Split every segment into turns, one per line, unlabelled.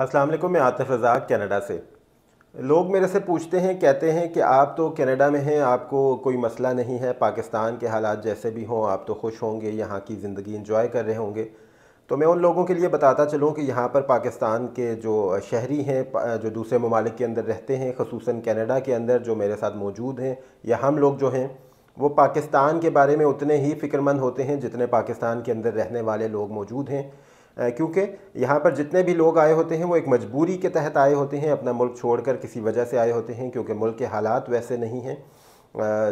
अस्सलाम वालेकुम, मैं आतिफ रज़ाक कनाडा से। लोग मेरे से पूछते हैं, कहते हैं कि आप तो कनाडा में हैं, आपको कोई मसला नहीं है, पाकिस्तान के हालात जैसे भी हों, आप तो खुश होंगे, यहाँ की ज़िंदगी इंजॉय कर रहे होंगे। तो मैं उन लोगों के लिए बताता चलूँ कि यहाँ पर पाकिस्तान के जो शहरी हैं जो दूसरे ममालिक के अंदर रहते हैं खसूस कनाडा के अंदर जो मेरे साथ मौजूद हैं, या हम लोग जो हैं, वो पाकिस्तान के बारे में उतने ही फ़िक्रमंद होते हैं जितने पाकिस्तान के अंदर रहने वाले लोग मौजूद हैं। क्योंकि यहाँ पर जितने भी लोग आए होते हैं, वो एक मजबूरी के तहत आए होते हैं, अपना मुल्क छोड़कर किसी वजह से आए होते हैं, क्योंकि मुल्क के हालात वैसे नहीं हैं।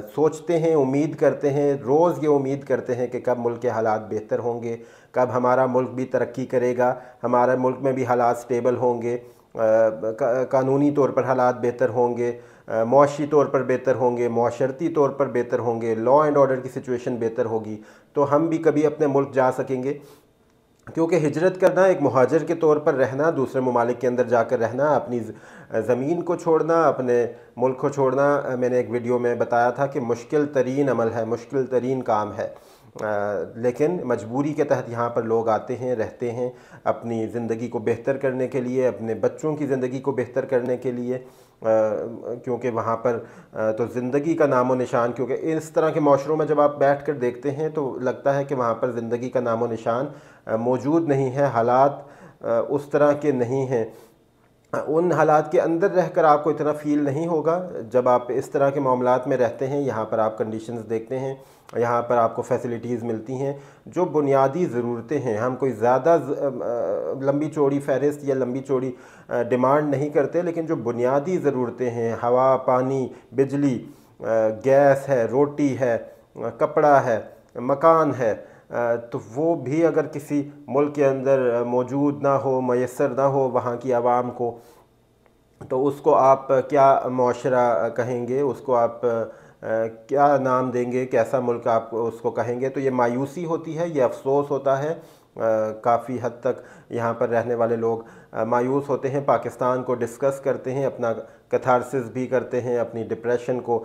सोचते हैं, उम्मीद करते हैं, रोज़ ये उम्मीद करते हैं कि कब मुल्क के हालात बेहतर होंगे, कब हमारा मुल्क भी तरक्की करेगा, हमारा मुल्क में भी हालात स्टेबल होंगे कानूनी तौर पर हालात बेहतर होंगे मुआशी तौर पर बेहतर होंगे माशरती तौर पर बेहतर होंगे लॉ एंड ऑर्डर की सिचुएशन बेहतर होगी तो हम भी कभी अपने मुल्क जा सकेंगे। क्योंकि हिजरत करना, एक महाजर के तौर पर रहना, दूसरे ममालिक के अंदर जाकर रहना, अपनी ज़मीन को छोड़ना, अपने मुल्क को छोड़ना मैंने एक वीडियो में बताया था कि मुश्किल तरीन अमल है, मुश्किल तरीन काम है। लेकिन मजबूरी के तहत यहाँ पर लोग आते हैं, रहते हैं अपनी ज़िंदगी को बेहतर करने के लिए, अपने बच्चों की ज़िंदगी को बेहतर करने के लिए। क्योंकि वहाँ पर तो ज़िंदगी का नामो निशान, क्योंकि इस तरह के माशरों में जब आप बैठ कर देखते हैं तो लगता है कि वहाँ पर ज़िंदगी का नामो निशान मौजूद नहीं है, हालात उस तरह के नहीं हैं। उन हालात के अंदर रहकर आपको इतना फ़ील नहीं होगा। जब आप इस तरह के मामला में रहते हैं, यहाँ पर आप कंडीशंस देखते हैं, यहाँ पर आपको फैसिलिटीज़ मिलती हैं, जो बुनियादी ज़रूरतें हैं। हम कोई ज़्यादा लंबी चौड़ी फहरिस्त या लंबी चौड़ी डिमांड नहीं करते, लेकिन जो बुनियादी ज़रूरतें हैं, हवा, पानी, बिजली गैस है, रोटी है कपड़ा है, मकान है तो वो भी अगर किसी मुल्क के अंदर मौजूद ना हो, मैसर ना हो वहाँ की आवाम को तो उसको आप क्या माशरा कहेंगे? उसको आप क्या नाम देंगे? कैसा मुल्क आप उसको कहेंगे? तो ये मायूसी होती है, ये अफसोस होता है। काफ़ी हद तक यहाँ पर रहने वाले लोग मायूस होते हैं, पाकिस्तान को डिस्कस करते हैं, अपना कथारसिस भी करते हैं, अपनी डिप्रेशन को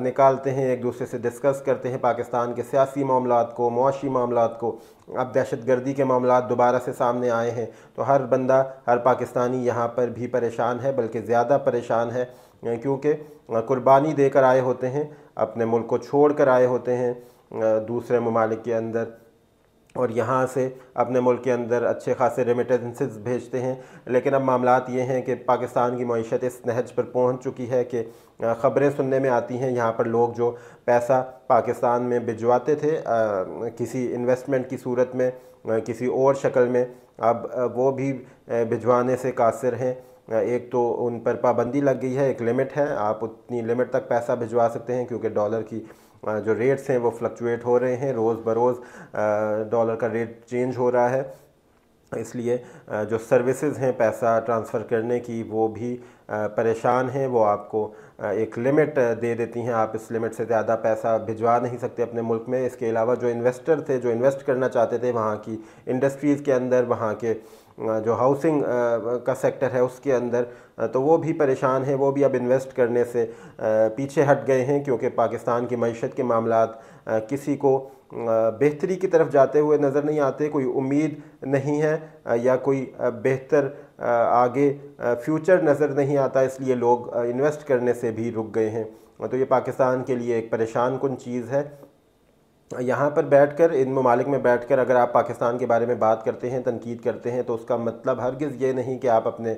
निकालते हैं, एक दूसरे से डिस्कस करते हैं, पाकिस्तान के सियासी मामला को, मुआशी मामला को, अब दहशत गर्दी के मामला दोबारा से सामने आए हैं तो हर बंदा, हर पाकिस्तानी यहाँ पर भी परेशान है, बल्कि ज़्यादा परेशान है क्योंकि कुर्बानी देकर आए होते हैं, अपने मुल्क को छोड़ कर आए होते हैं दूसरे ममालिक के अंदर और यहाँ से अपने मुल्क के अंदर अच्छे खासे रेमिटेंसेस भेजते हैं। लेकिन अब मामला ये हैं कि पाकिस्तान की मीशत इस नहज पर पहुँच चुकी है कि ख़बरें सुनने में आती हैं। यहाँ पर लोग जो पैसा पाकिस्तान में भिजवाते थे आ, किसी इन्वेस्टमेंट की सूरत में किसी और शक्ल में अब वो भी भिजवाने से कासिर हैं। एक तो उन पर पाबंदी लग गई है, एक लिमिट है। आप उतनी लिमिट तक पैसा भिजवा सकते हैं क्योंकि डॉलर की जो रेट्स हैं वो फ्लक्चुएट हो रहे हैं। रोज़ बरोज़ डॉलर का रेट चेंज हो रहा है। इसलिए जो सर्विसेज़ हैं पैसा ट्रांसफ़र करने की, वो भी परेशान हैं। वो आपको एक लिमिट दे देती हैं। आप इस लिमिट से ज़्यादा पैसा भिजवा नहीं सकते अपने मुल्क में। इसके अलावा जो इन्वेस्टर थे, जो इन्वेस्ट करना चाहते थे, वहाँ की इंडस्ट्रीज़ के अंदर, वहाँ के जो हाउसिंग का सेक्टर है उसके अंदर तो वो भी परेशान हैं, वो भी अब इन्वेस्ट करने से पीछे हट गए हैं क्योंकि पाकिस्तान की मीशत के मामला किसी को बेहतरी की तरफ़ जाते हुए नज़र नहीं आते, कोई उम्मीद नहीं है या कोई बेहतर आगे फ्यूचर नज़र नहीं आता, इसलिए लोग इन्वेस्ट करने से भी रुक गए हैं। तो ये पाकिस्तान के लिए एक परेशान कन चीज़ है। यहाँ पर बैठ कर इन ममालिक में बैठ कर अगर आप पाकिस्तान के बारे में बात करते हैं, तनकीद करते हैं तो उसका मतलब हरगिज़ ये नहीं कि आप अपने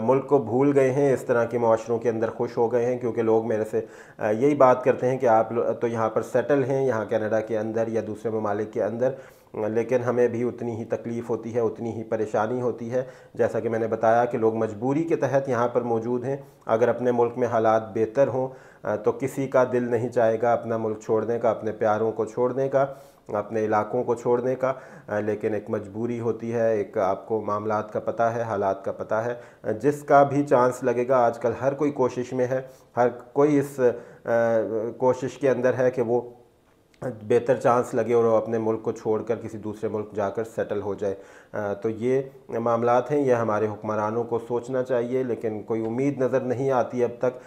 मुल्क को भूल गए हैं, इस तरह के माशरों के अंदर खुश हो गए हैं, क्योंकि लोग मेरे से यही बात करते हैं कि आप तो यहाँ पर सेटल हैं, यहाँ कनाडा के अंदर या दूसरे ममालिक के अंदर। लेकिन हमें भी उतनी ही तकलीफ़ होती है, उतनी ही परेशानी होती है। जैसा कि मैंने बताया कि लोग मजबूरी के तहत यहाँ पर मौजूद हैं। अगर अपने मुल्क में हालात बेहतर हों तो किसी का दिल नहीं चाहेगा अपना मुल्क छोड़ने का, अपने प्यारों को छोड़ने का, अपने इलाकों को छोड़ने का। लेकिन एक मजबूरी होती है, एक आपको मामला का पता है, हालात का पता है। जिसका भी चांस लगेगा, आजकल हर कोई कोशिश में है, हर कोई इस कोशिश के अंदर है कि वो बेहतर चांस लगे और अपने मुल्क को छोड़कर किसी दूसरे मुल्क जाकर सेटल हो जाए। तो ये मामला हैं, ये हमारे हुक्मरानों को सोचना चाहिए, लेकिन कोई उम्मीद नज़र नहीं आती अब तक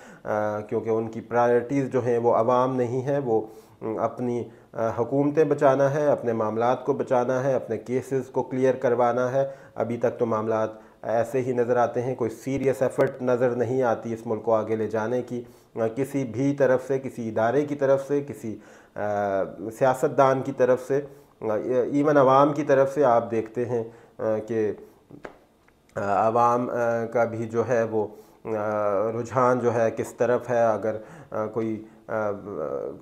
क्योंकि उनकी प्रायोरिटीज़ जो हैं वो आवाम नहीं है, वो अपनी हुकूमतें बचाना है, अपने मामला को बचाना है, अपने केसेस को क्लियर करवाना है। अभी तक तो मामला ऐसे ही नज़र आते हैं, कोई सीरियस एफ़र्ट नज़र नहीं आती इस मुल्क को आगे ले जाने की। किसी भी तरफ़ से, किसी इदारे की तरफ़ से, किसी सियासतदान की तरफ़ से इवन आवाम की तरफ़ से आप देखते हैं कि आवाम का भी जो है वो रुझान जो है, किस तरफ़ है? अगर कोई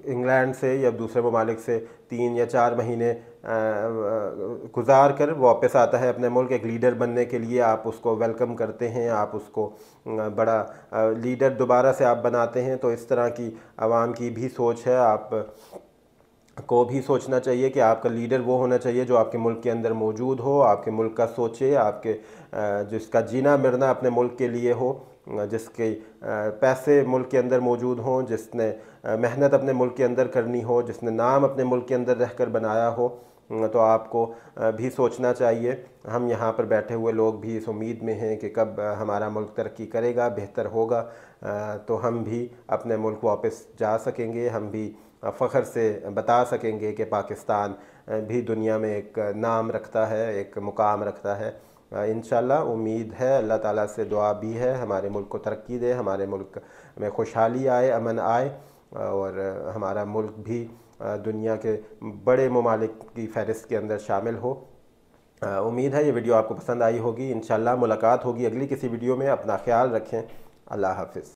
इंग्लैंड से या दूसरे ममालिक से तीन या चार महीने गुजार कर वापस आता है अपने मुल्क, एक लीडर बनने के लिए आप उसको वेलकम करते हैं, आप उसको बड़ा लीडर दोबारा से आप बनाते हैं तो इस तरह की आवाम की भी सोच है। आप को भी सोचना चाहिए कि आपका लीडर वो होना चाहिए जो आपके मुल्क के अंदर मौजूद हो, आपके मुल्क का सोचे, आपके जिसका जीना मरना अपने मुल्क के लिए हो। जिसके पैसे मुल्क के अंदर मौजूद हों, जिसने मेहनत अपने मुल्क के अंदर करनी हो, जिसने नाम अपने मुल्क के अंदर रहकर बनाया हो तो आपको भी सोचना चाहिए। हम यहाँ पर बैठे हुए लोग भी इस उम्मीद में हैं कि कब हमारा मुल्क तरक्की करेगा, बेहतर होगा। तो हम भी अपने मुल्क वापस जा सकेंगे। हम भी फ़ख्र से बता सकेंगे कि पाकिस्तान भी दुनिया में एक नाम रखता है, एक मुकाम रखता है। इन उम्मीद है, अल्लाह ताला से दुआ भी है, हमारे मुल्क को तरक्की दे, हमारे मुल्क में खुशहाली आए, अमन आए और हमारा मुल्क भी दुनिया के बड़े ममालिक की फ़हरिस्त के अंदर शामिल हो। उम्मीद है ये वीडियो आपको पसंद आई होगी। इन मुलाकात होगी अगली किसी वीडियो में। अपना ख्याल रखें। अल्लाह हाफिज़।